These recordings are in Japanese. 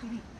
斯。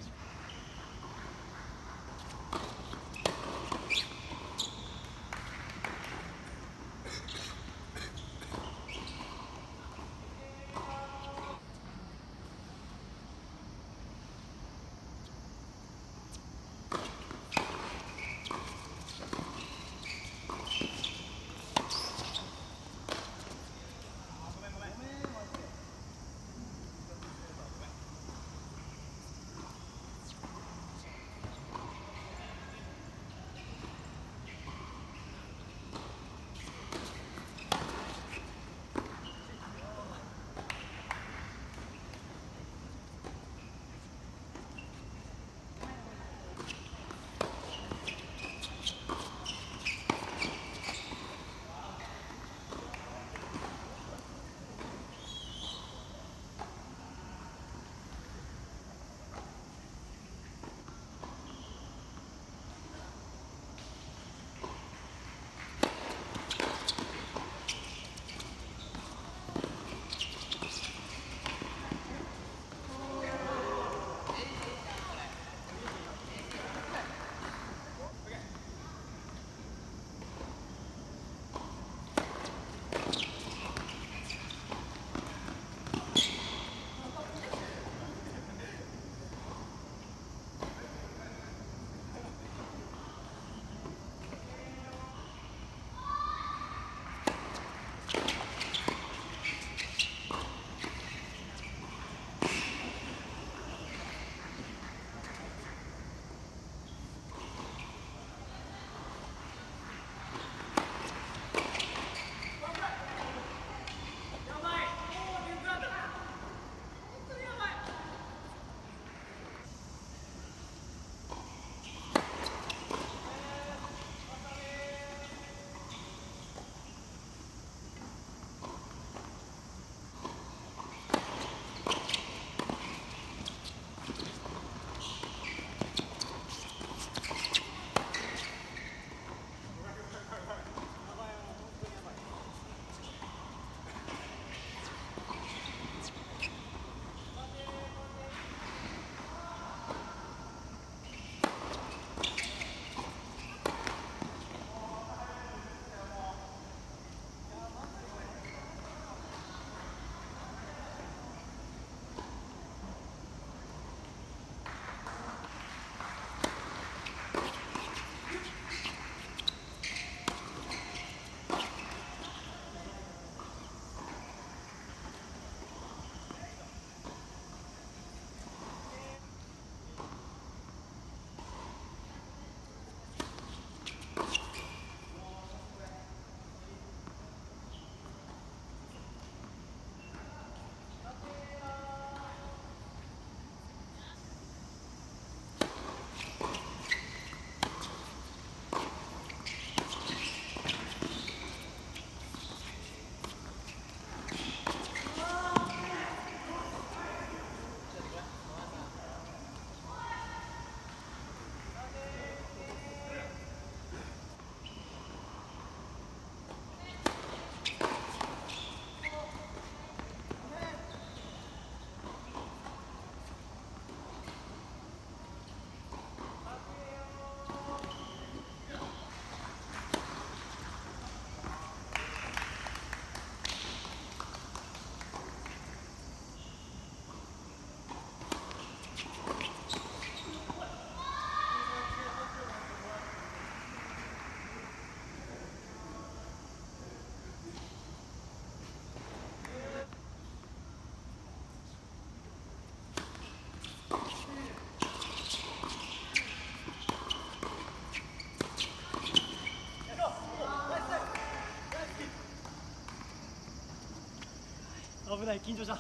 危ない緊張した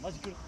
マジ来る。